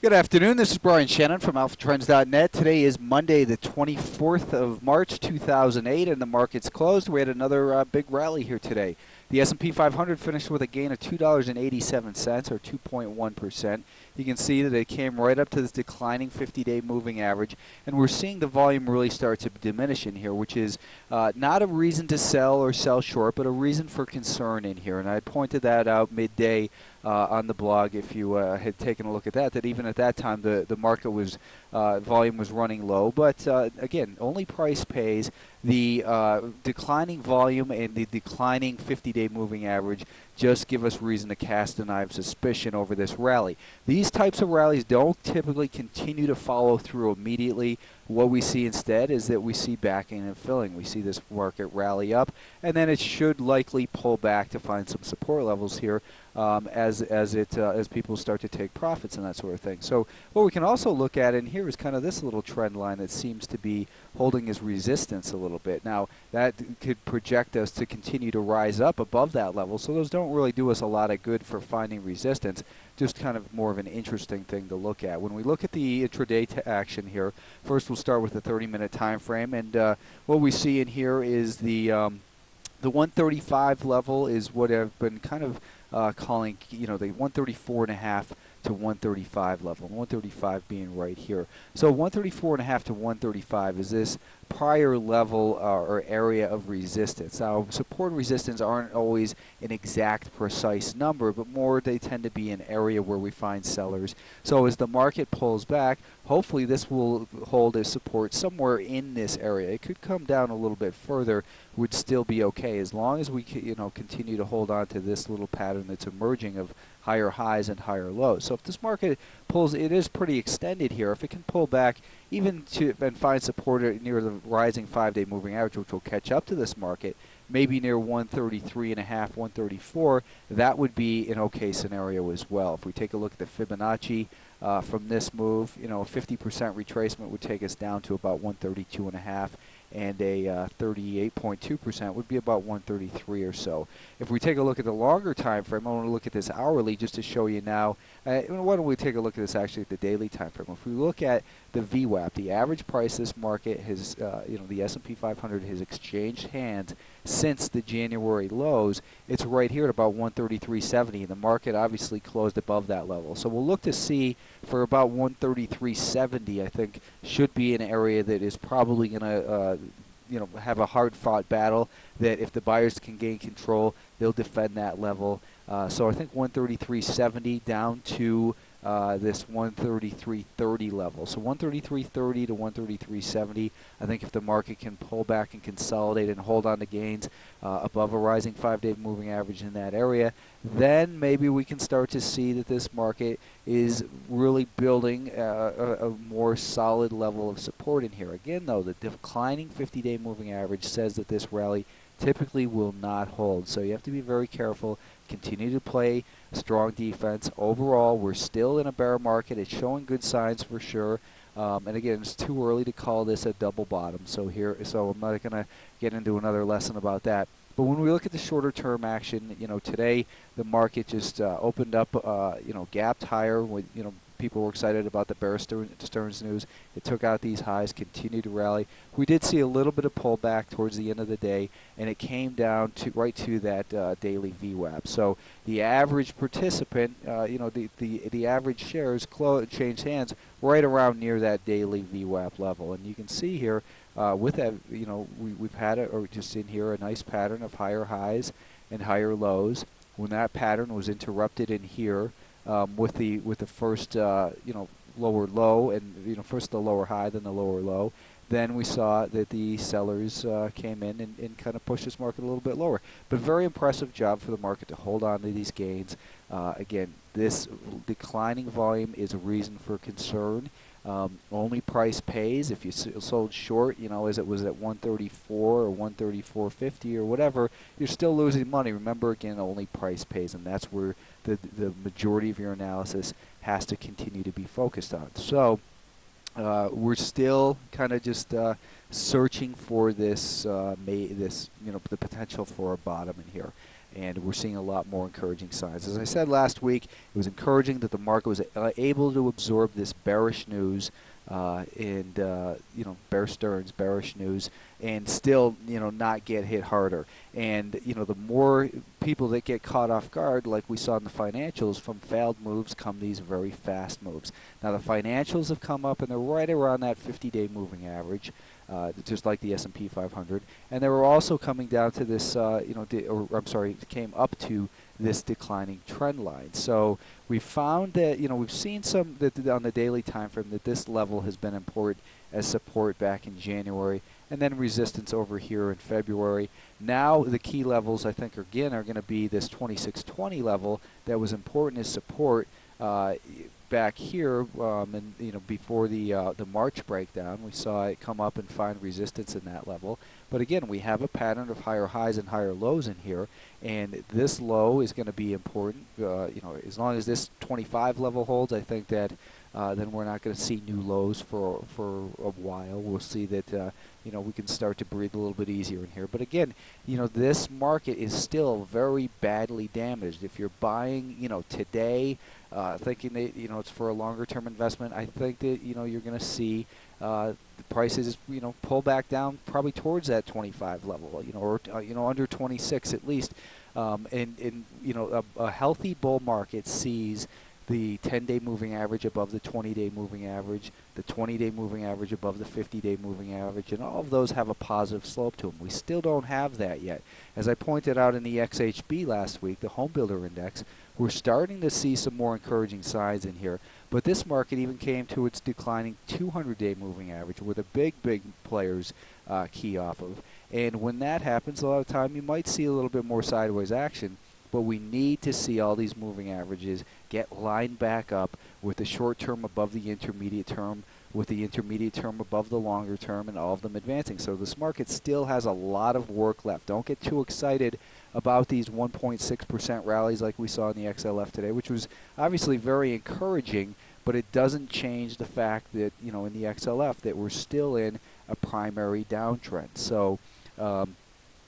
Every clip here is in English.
Good afternoon. This is Brian Shannon from AlphaTrends.net. Today is Monday, the 24th of March, 2008, and the market's closed. We had another uh, big rally here today. The S&P 500 finished with a gain of $2.87 or 2.1%. You can see that it came right up to this declining 50-day moving average, and we're seeing the volume really start to diminish in here, which is uh, not a reason to sell or sell short, but a reason for concern in here. And I pointed that out midday on the blog if you uh, had taken a look at that, that even at that time the, the market was, uh, volume was running low. But uh, again, only price pays. The uh, declining volume and the declining 50-day moving average just give us reason to cast an eye of suspicion over this rally. These types of rallies don't typically continue to follow through immediately. What we see instead is that we see backing and filling. We see this market rally up, and then it should likely pull back to find some support levels here um, as as it uh, as people start to take profits and that sort of thing. So what we can also look at in here is kind of this little trend line that seems to be holding as resistance a little bit. Now that could project us to continue to rise up above that level. So those don't really do us a lot of good for finding resistance. Just kind of more of an interesting thing to look at. When we look at the intraday action here, first we'll start with the 30-minute time frame, and uh, what we see in here is the um, the 135 level is what I've been kind of uh, calling, you know, the 134 and a half to 135 level, 135 being right here. So 134 and a half to 135 is this prior level uh, or area of resistance. Now, support and resistance aren't always an exact precise number, but more they tend to be an area where we find sellers. So as the market pulls back, hopefully this will hold as support somewhere in this area. It could come down a little bit further, would still be okay as long as we you know continue to hold on to this little pattern that's emerging of higher highs and higher lows. So if this market pulls, it is pretty extended here. If it can pull back even to and find support near the rising five-day moving average, which will catch up to this market, maybe near 133 and a half, 134, that would be an okay scenario as well. If we take a look at the Fibonacci uh, from this move, you know, a 50% retracement would take us down to about 132 and a half and a 38.2% uh, would be about 133 or so. If we take a look at the longer time frame, I want to look at this hourly just to show you now. Uh, why don't we take a look at this actually at the daily time frame? If we look at the VWAP, the average price this market has, uh, you know, the S&P 500 has exchanged hands since the January lows. It's right here at about 133.70, and the market obviously closed above that level. So we'll look to see for about 133.70. I think should be an area that is probably going to. Uh, you know, have a hard-fought battle. That if the buyers can gain control, they'll defend that level. Uh, so I think 133.70 down to uh, this 133.30 level. So 133.30 to 133.70. I think if the market can pull back and consolidate and hold on to gains uh, above a rising five-day moving average in that area, then maybe we can start to see that this market is really building a, a, more solid level of support in here. Again, though, the declining 50-day moving average says that this rally typically will not hold. So you have to be very careful. Continue to play strong defense. Overall, we're still in a bear market. It's showing good signs for sure. Um, and again, it's too early to call this a double bottom. So here, so I'm not going to get into another lesson about that. But when we look at the shorter term action, you know, today the market just uh, opened up, uh, you know, gapped higher with, you know, people were excited about the Bear Stearns news. It took out these highs, continued to rally. We did see a little bit of pullback towards the end of the day, and it came down to right to that uh, daily VWAP. So the average participant, uh, you know, the, the, the average shares changed hands right around near that daily VWAP level. And you can see here uh, with that, you know, we, we've had, a, or just in here, a nice pattern of higher highs and higher lows. When that pattern was interrupted in here, um, with the with the first uh, you know lower low and you know first the lower high then the lower low then we saw that the sellers uh, came in and, and kind of pushed this market a little bit lower. But very impressive job for the market to hold on to these gains. Uh, again, this declining volume is a reason for concern. Um, only price pays. If you sold short, you know, as it was at 134 or 134.50 or whatever, you're still losing money. Remember, again, only price pays, and that's where the the majority of your analysis has to continue to be focused on. So. Uh, we're still kind of just uh, searching for this, uh, this, you know, the potential for a bottom in here. And we're seeing a lot more encouraging signs. As I said last week, it was encouraging that the market was uh, able to absorb this bearish news uh, and uh, you know Bear Stearns bearish news, and still you know not get hit harder. And you know the more people that get caught off guard, like we saw in the financials, from failed moves come these very fast moves. Now the financials have come up and they're right around that 50-day moving average. Uh, just like the S&P 500, and they were also coming down to this, uh, you know, or I'm sorry, came up to this declining trend line. So we found that you know we've seen some that on the daily time frame that this level has been important as support back in January and then resistance over here in February. Now the key levels I think again are going to be this 2620 level that was important as support uh, back here um, and you know before the uh, the March breakdown we saw it come up and find resistance in that level. But again we have a pattern of higher highs and higher lows in here and this low is going to be important uh, you know as long as this 25 level holds I think that uh, then we're not going to see new lows for for a while. We'll see that uh, you know we can start to breathe a little bit easier in here. But again you know this market is still very badly damaged. If you're buying you know today uh, thinking that you know it's for a longer term investment. I think that you know you're going to see uh, the prices you know pull back down probably towards that 25 level, you know, or uh, you know under 26 at least. Um, and, and you know a, a healthy bull market sees the 10-day moving average above the 20-day moving average, the 20-day moving average above the 50-day moving average, and all of those have a positive slope to them. We still don't have that yet. As I pointed out in the XHB last week, the Home Builder Index, we're starting to see some more encouraging signs in here, but this market even came to its declining 200-day moving average, where the big, big players uh, key off of. And when that happens, a lot of time you might see a little bit more sideways action, but we need to see all these moving averages get lined back up with the short term above the intermediate term, with the intermediate term above the longer term, and all of them advancing. So this market still has a lot of work left. Don't get too excited about these 1.6% rallies like we saw in the XLF today, which was obviously very encouraging, but it doesn't change the fact that, you know, in the XLF that we're still in a primary downtrend. So um,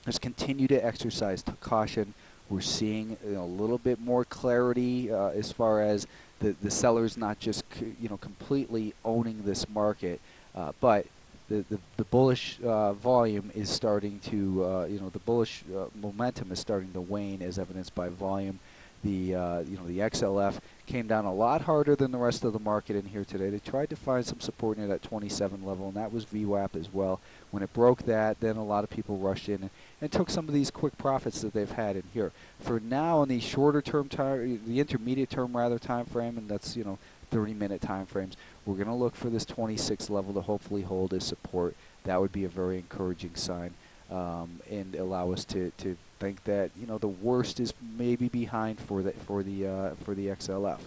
just continue to exercise caution. We're seeing you know, a little bit more clarity uh, as far as the, the sellers not just you know completely owning this market, uh, but the, the, the bullish uh, volume is starting to, uh, you know, the bullish uh, momentum is starting to wane as evidenced by volume. The, uh, you know, the XLF came down a lot harder than the rest of the market in here today. They tried to find some support near that 27 level, and that was VWAP as well. When it broke that, then a lot of people rushed in and, and took some of these quick profits that they've had in here. For now, in the shorter term time, the intermediate term rather time frame, and that's, you know, 30 minute time frames. We're going to look for this 26 level to hopefully hold as support. That would be a very encouraging sign um, and allow us to, to think that you know the worst is maybe behind for the for the uh, for the XLF.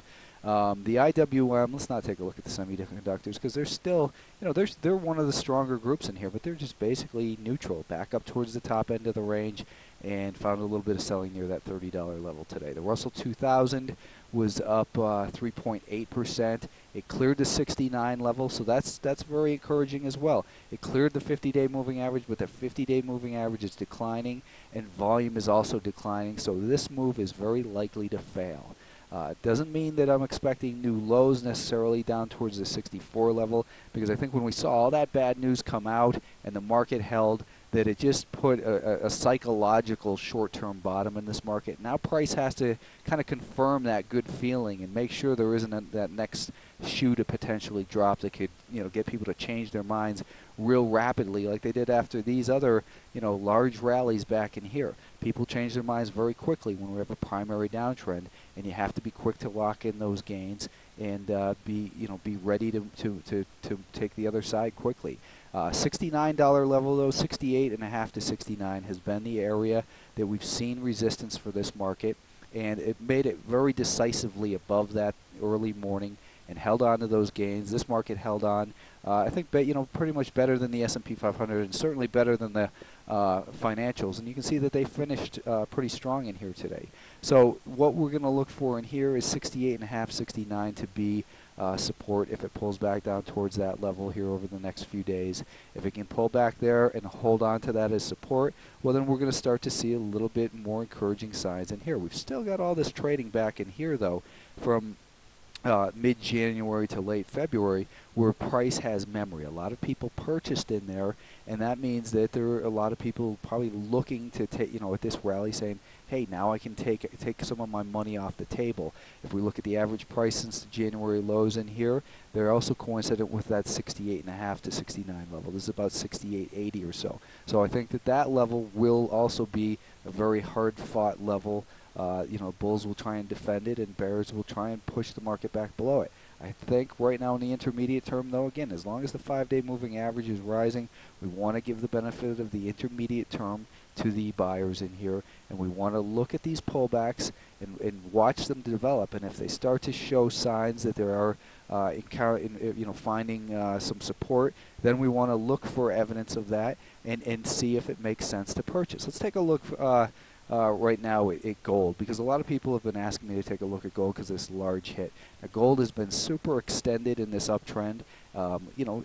Um, the IWM, let's not take a look at the semiconductors because they're still, you know, they're, they're one of the stronger groups in here, but they're just basically neutral, back up towards the top end of the range and found a little bit of selling near that $30 level today. The Russell 2000 was up 3.8%. Uh, it cleared the 69 level, so that's that's very encouraging as well. It cleared the 50-day moving average, but the 50-day moving average is declining, and volume is also declining. So this move is very likely to fail. Uh, it doesn't mean that I'm expecting new lows necessarily down towards the 64 level, because I think when we saw all that bad news come out and the market held, that it just put a, a psychological short-term bottom in this market. Now price has to kind of confirm that good feeling and make sure there isn't a, that next shoe to potentially drop that could you know get people to change their minds real rapidly like they did after these other you know large rallies back in here. People change their minds very quickly when we have a primary downtrend, and you have to be quick to lock in those gains and uh, be you know be ready to, to, to, to take the other side quickly. Uh, $69 level though, 68 and a half to 69 has been the area that we've seen resistance for this market, and it made it very decisively above that early morning and held on to those gains. This market held on, uh, I think, you know, pretty much better than the S&P 500 and certainly better than the uh, financials. And you can see that they finished uh, pretty strong in here today. So what we're going to look for in here is 68.5, 69 to be uh, support if it pulls back down towards that level here over the next few days. If it can pull back there and hold on to that as support, well then we're going to start to see a little bit more encouraging signs in here. We've still got all this trading back in here though from uh, mid-January to late February where price has memory. A lot of people purchased in there and that means that there are a lot of people probably looking to take, you know, at this rally saying, hey, now I can take take some of my money off the table. If we look at the average price since the January lows in here, they're also coincident with that 68.5 to 69 level. This is about 68.80 or so. So I think that that level will also be a very hard-fought level. Uh, you know, bulls will try and defend it, and bears will try and push the market back below it. I think right now in the intermediate term, though, again, as long as the five-day moving average is rising, we want to give the benefit of the intermediate term to the buyers in here and we want to look at these pullbacks and, and watch them develop and if they start to show signs that there are uh, in, in, you know finding uh, some support then we want to look for evidence of that and, and see if it makes sense to purchase. Let's take a look uh, uh, right now at, at, gold because a lot of people have been asking me to take a look at gold because this large hit. Now, gold has been super extended in this uptrend. Um, you know,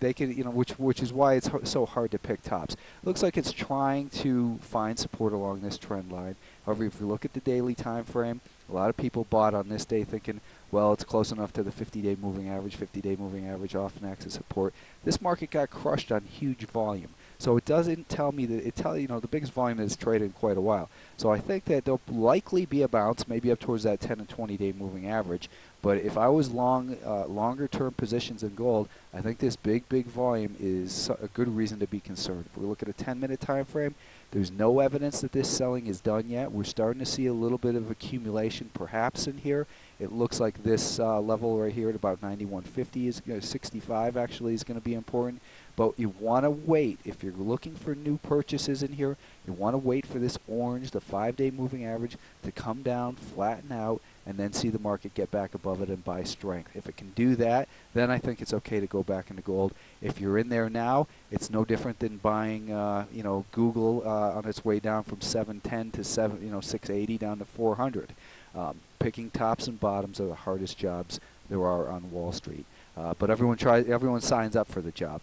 they can, you know, which which is why it's so hard to pick tops. Looks like it's trying to find support along this trend line. However, if you look at the daily time frame, a lot of people bought on this day thinking, well, it's close enough to the 50-day moving average, 50-day moving average off an axis support. This market got crushed on huge volume. So it doesn't tell me that it tell you know the biggest volume is traded in quite a while. So I think that there'll likely be a bounce, maybe up towards that 10 and 20 day moving average. But if I was long, uh, longer term positions in gold, I think this big, big volume is a good reason to be concerned. If we look at a 10 minute time frame, there's no evidence that this selling is done yet. We're starting to see a little bit of accumulation perhaps in here. It looks like this uh, level right here at about 91.50 is uh, 65 actually is going to be important. But you want to wait if you're looking for new purchases in here. You want to wait for this orange, the five-day moving average, to come down, flatten out, and then see the market get back above it and buy strength. If it can do that, then I think it's okay to go back into gold. If you're in there now, it's no different than buying, uh, you know, Google uh, on its way down from 710 to 7, you know, 680 down to 400. Um, picking tops and bottoms are the hardest jobs there are on Wall Street. Uh, but everyone tries, everyone signs up for the job.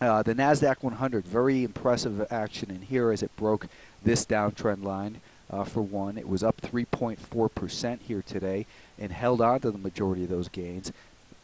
Uh, the NASDAQ 100, very impressive action in here as it broke this downtrend line uh, for one. It was up 3.4% here today and held on to the majority of those gains.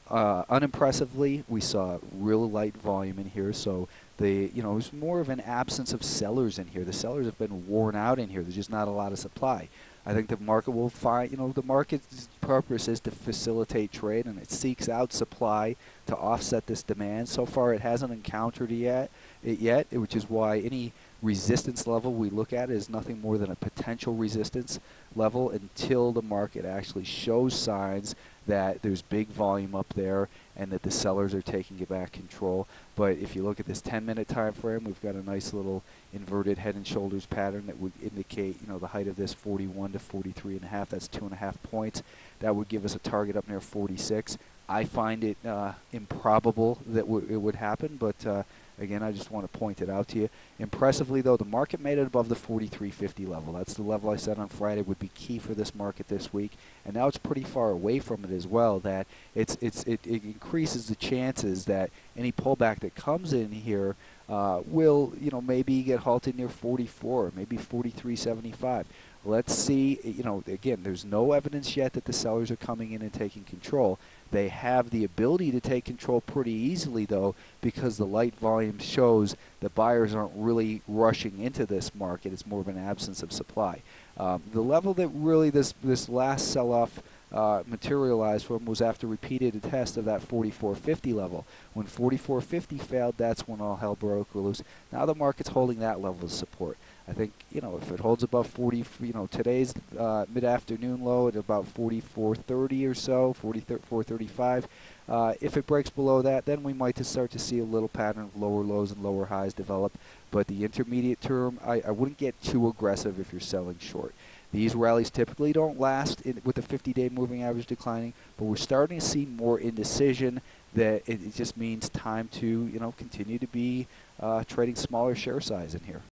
Uh, unimpressively, we saw real light volume in here, so the you know it was more of an absence of sellers in here. The sellers have been worn out in here. There's just not a lot of supply. I think the market will find, you know, the market's purpose is to facilitate trade and it seeks out supply to offset this demand. So far, it hasn't encountered it yet, it yet, which is why any resistance level we look at is nothing more than a potential resistance level until the market actually shows signs that there's big volume up there and that the sellers are taking it back control. But if you look at this 10 minute time frame, we've got a nice little inverted head and shoulders pattern that would indicate, you know, the height of this 41 to 43 and a half. That's two and a half points. That would give us a target up near 46. I find it uh, improbable that it would happen, but uh, Again, I just want to point it out to you. Impressively, though, the market made it above the 43.50 level. That's the level I said on Friday would be key for this market this week. And now it's pretty far away from it as well. That it's it's it, it increases the chances that any pullback that comes in here uh, will you know maybe get halted near 44, maybe 43.75. Let's see. You know, again, there's no evidence yet that the sellers are coming in and taking control. They have the ability to take control pretty easily, though, because the light volume shows that buyers aren't really rushing into this market. It's more of an absence of supply. Um, the level that really this, this last sell-off uh, materialized from was after repeated a test of that 4450 level. When 4450 failed, that's when all hell broke loose. Now the market's holding that level of support. I think you know if it holds above 40, you know today's uh, mid-afternoon low at about 44.30 or so, 44.35. Uh, if it breaks below that, then we might just start to see a little pattern of lower lows and lower highs develop. But the intermediate term, I, I wouldn't get too aggressive if you're selling short. These rallies typically don't last in, with the 50-day moving average declining, but we're starting to see more indecision. That it, it just means time to you know continue to be uh, trading smaller share size in here.